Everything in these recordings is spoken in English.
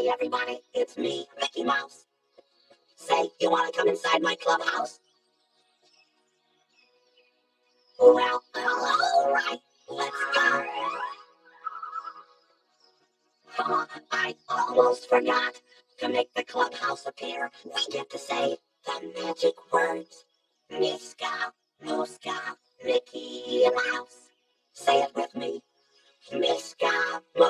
Hey, everybody, it's me, Mickey Mouse. Say, you want to come inside my clubhouse? Well, all right, let's go. Oh, I almost forgot to make the clubhouse appear. We get to say the magic words. Meeska, Mooska, Mickey Mouse. Say it with me. Meeska, Mouse.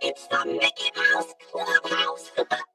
It's the Mickey Mouse Clubhouse.